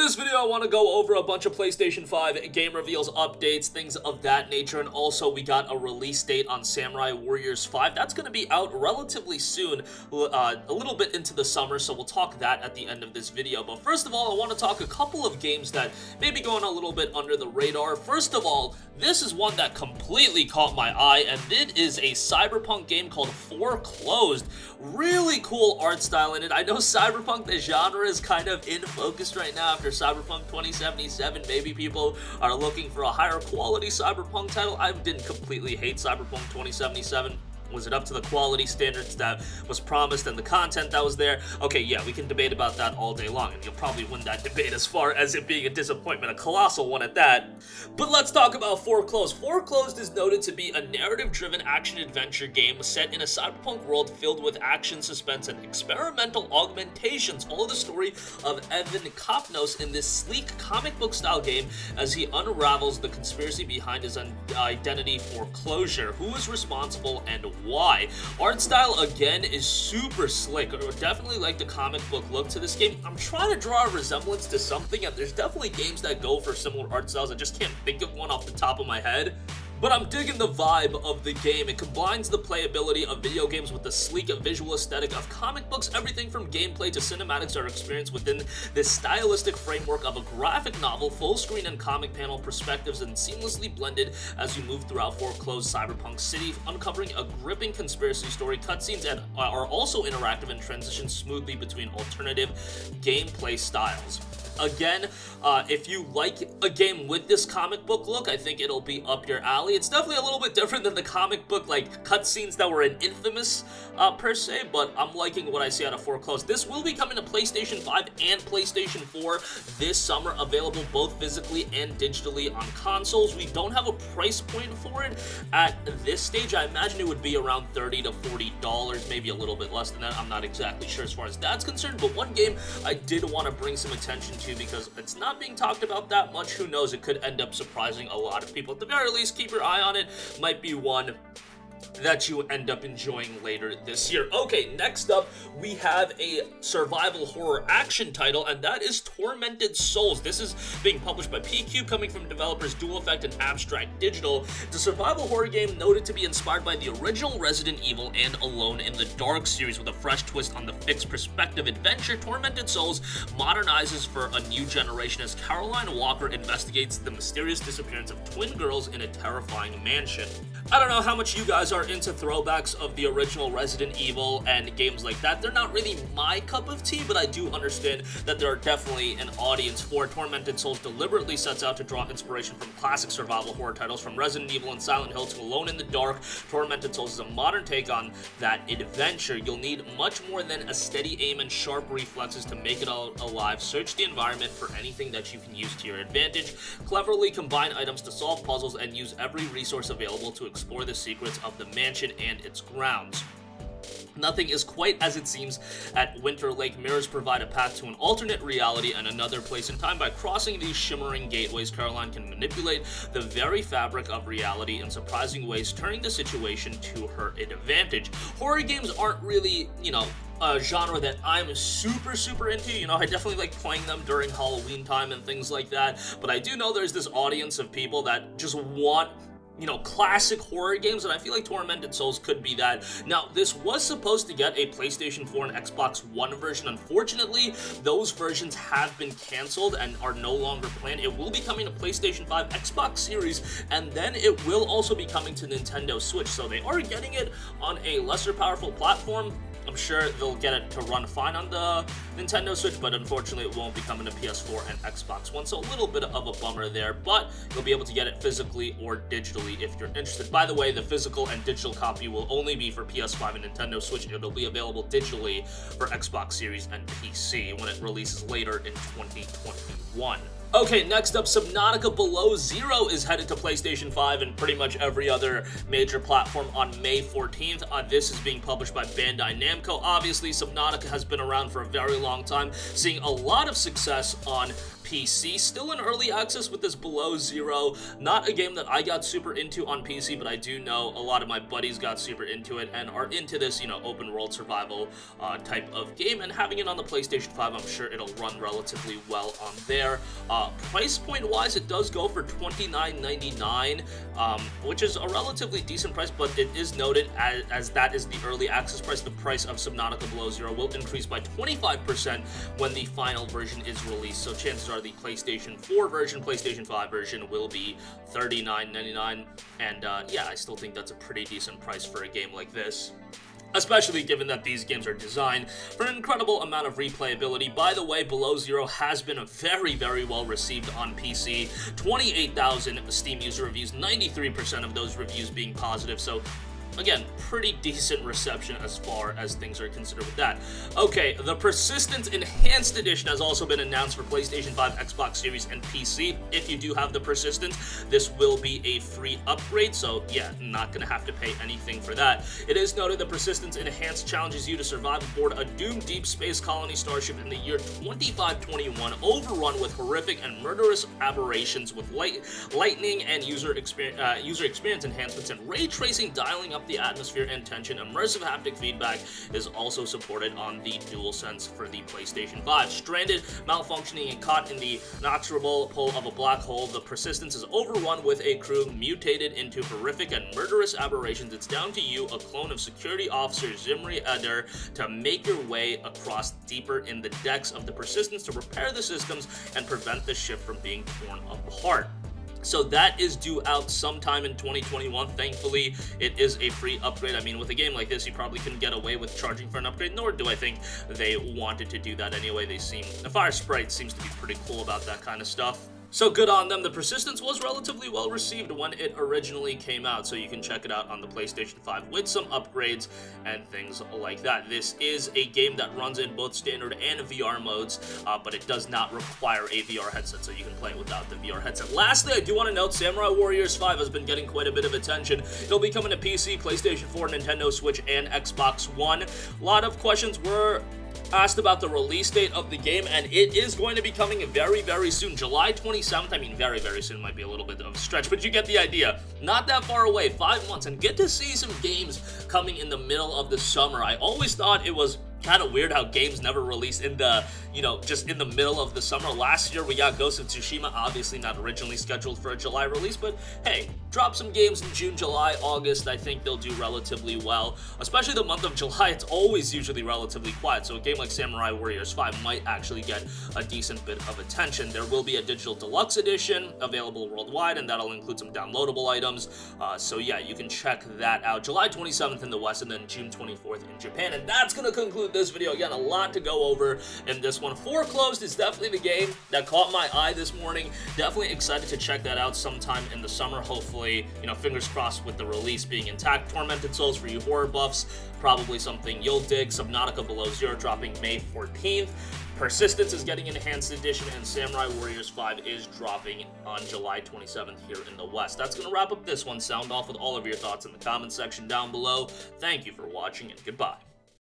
this video, I want to go over a bunch of PlayStation 5 game reveals, updates, things of that nature, and also we got a release date on Samurai Warriors 5. That's going to be out relatively soon, uh, a little bit into the summer, so we'll talk that at the end of this video. But first of all, I want to talk a couple of games that may be going a little bit under the radar. First of all, this is one that completely caught my eye, and it is a Cyberpunk game called Foreclosed. Really cool art style in it. I know Cyberpunk, the genre, is kind of in focus right now after Cyberpunk 2077. Maybe people are looking for a higher quality Cyberpunk title. I didn't completely hate Cyberpunk 2077. Was it up to the quality standards that was promised and the content that was there? Okay, yeah, we can debate about that all day long, and you'll probably win that debate as far as it being a disappointment, a colossal one at that. But let's talk about Foreclosed. Foreclosed is noted to be a narrative-driven action-adventure game set in a cyberpunk world filled with action, suspense, and experimental augmentations. Follow the story of Evan Kapnos in this sleek comic book-style game as he unravels the conspiracy behind his identity foreclosure, who is responsible, and why. Art style, again, is super slick. I definitely like the comic book look to this game. I'm trying to draw a resemblance to something, and there's definitely games that go for similar art styles. I just can't think of one off the top of my head. But I'm digging the vibe of the game. It combines the playability of video games with the sleek visual aesthetic of comic books. Everything from gameplay to cinematics are experienced within this stylistic framework of a graphic novel, full screen and comic panel perspectives, and seamlessly blended as you move throughout foreclosed cyberpunk city, uncovering a gripping conspiracy story. Cutscenes and uh, are also interactive and transition smoothly between alternative gameplay styles. Again, uh, if you like a game with this comic book look, I think it'll be up your alley. It's definitely a little bit different than the comic book like cutscenes that were in Infamous uh, per se, but I'm liking what I see out of Foreclosed. This will be coming to PlayStation 5 and PlayStation 4 this summer, available both physically and digitally on consoles. We don't have a price point for it at this stage. I imagine it would be around 30 to $40, maybe a little bit less than that. I'm not exactly sure as far as that's concerned, but one game I did want to bring some attention to because it's not being talked about that much. Who knows? It could end up surprising a lot of people. At the very least, keep your eye on it. Might be one that you end up enjoying later this year. Okay, next up, we have a survival horror action title, and that is Tormented Souls. This is being published by PQube, coming from developers Dual Effect and Abstract Digital. The survival horror game noted to be inspired by the original Resident Evil and Alone in the Dark series with a fresh twist on the fixed perspective adventure. Tormented Souls modernizes for a new generation as Caroline Walker investigates the mysterious disappearance of twin girls in a terrifying mansion. I don't know how much you guys are into throwbacks of the original Resident Evil and games like that. They're not really my cup of tea, but I do understand that there are definitely an audience for. Tormented Souls deliberately sets out to draw inspiration from classic survival horror titles from Resident Evil and Silent Hill to Alone in the Dark. Tormented Souls is a modern take on that adventure. You'll need much more than a steady aim and sharp reflexes to make it all alive. Search the environment for anything that you can use to your advantage. Cleverly combine items to solve puzzles and use every resource available to explore the secrets of the mansion and its grounds. Nothing is quite as it seems at Winter Lake. Mirrors provide a path to an alternate reality and another place in time. By crossing these shimmering gateways, Caroline can manipulate the very fabric of reality in surprising ways, turning the situation to her advantage. Horror games aren't really, you know, a genre that I'm super, super into. You know, I definitely like playing them during Halloween time and things like that. But I do know there's this audience of people that just want you know, classic horror games, and I feel like Tormented Souls could be that. Now, this was supposed to get a PlayStation 4 and Xbox One version. Unfortunately, those versions have been canceled and are no longer planned. It will be coming to PlayStation 5, Xbox Series, and then it will also be coming to Nintendo Switch. So they are getting it on a lesser powerful platform. I'm sure they'll get it to run fine on the Nintendo Switch, but unfortunately it won't be coming to PS4 and Xbox One, so a little bit of a bummer there, but you'll be able to get it physically or digitally if you're interested. By the way, the physical and digital copy will only be for PS5 and Nintendo Switch. It'll be available digitally for Xbox Series and PC when it releases later in 2021. Okay, next up, Subnautica Below Zero is headed to PlayStation 5 and pretty much every other major platform on May 14th. Uh, this is being published by Bandai Namco. Obviously, Subnautica has been around for a very long time, seeing a lot of success on PC. Still in early access with this Below Zero. Not a game that I got super into on PC, but I do know a lot of my buddies got super into it and are into this, you know, open world survival uh, type of game. And having it on the PlayStation 5, I'm sure it'll run relatively well on there. Uh, price point wise, it does go for $29.99, um, which is a relatively decent price, but it is noted as, as that is the early access price. The price of Subnautica Below Zero will increase by 25% when the final version is released. So chances are the PlayStation 4 version, PlayStation 5 version will be $39.99. And uh, yeah, I still think that's a pretty decent price for a game like this especially given that these games are designed for an incredible amount of replayability. By the way, Below Zero has been very, very well received on PC. 28,000 Steam user reviews, 93% of those reviews being positive, so again, pretty decent reception as far as things are considered with that. Okay, the Persistence Enhanced Edition has also been announced for PlayStation 5, Xbox Series, and PC. If you do have the Persistence, this will be a free upgrade, so yeah, not gonna have to pay anything for that. It is noted the Persistence Enhanced challenges you to survive aboard a doomed deep space colony starship in the year 2521, overrun with horrific and murderous aberrations with light, lightning and user, exper uh, user experience enhancements and ray tracing dialing up up the atmosphere and tension. Immersive haptic feedback is also supported on the DualSense for the PlayStation 5. Stranded, malfunctioning, and caught in the inexorable pull of a black hole, the Persistence is overrun with a crew mutated into horrific and murderous aberrations. It's down to you, a clone of security officer Zimri Eder, to make your way across deeper in the decks of the Persistence to repair the systems and prevent the ship from being torn apart. So that is due out sometime in 2021. Thankfully, it is a free upgrade. I mean, with a game like this, you probably couldn't get away with charging for an upgrade, nor do I think they wanted to do that anyway. They seem, the Firesprite seems to be pretty cool about that kind of stuff. So good on them. The Persistence was relatively well received when it originally came out, so you can check it out on the PlayStation 5 with some upgrades and things like that. This is a game that runs in both standard and VR modes, uh, but it does not require a VR headset, so you can play it without the VR headset. Lastly, I do want to note Samurai Warriors 5 has been getting quite a bit of attention. It'll be coming to PC, PlayStation 4, Nintendo Switch, and Xbox One. A lot of questions were asked about the release date of the game, and it is going to be coming very, very soon. July 27th, I mean, very, very soon might be a little bit of a stretch, but you get the idea. Not that far away, five months, and get to see some games coming in the middle of the summer. I always thought it was kind of weird how games never release in the, you know, just in the middle of the summer. Last year we got Ghost of Tsushima, obviously not originally scheduled for a July release, but hey, drop some games in June, July, August. I think they'll do relatively well. Especially the month of July, it's always usually relatively quiet, so a game like Samurai Warriors 5 might actually get a decent bit of attention. There will be a digital deluxe edition available worldwide, and that'll include some downloadable items. Uh, so yeah, you can check that out. July 27th in the West, and then June 24th in Japan. And that's going to conclude this video. Again, a lot to go over in this one. Foreclosed is definitely the game that caught my eye this morning. Definitely excited to check that out sometime in the summer. Hopefully, you know, fingers crossed with the release being intact. Tormented Souls for you horror buffs, probably something you'll dig. Subnautica Below Zero dropping May 14th. Persistence is getting an enhanced edition, and Samurai Warriors 5 is dropping on July 27th here in the West. That's going to wrap up this one. Sound off with all of your thoughts in the comment section down below. Thank you for watching, and goodbye.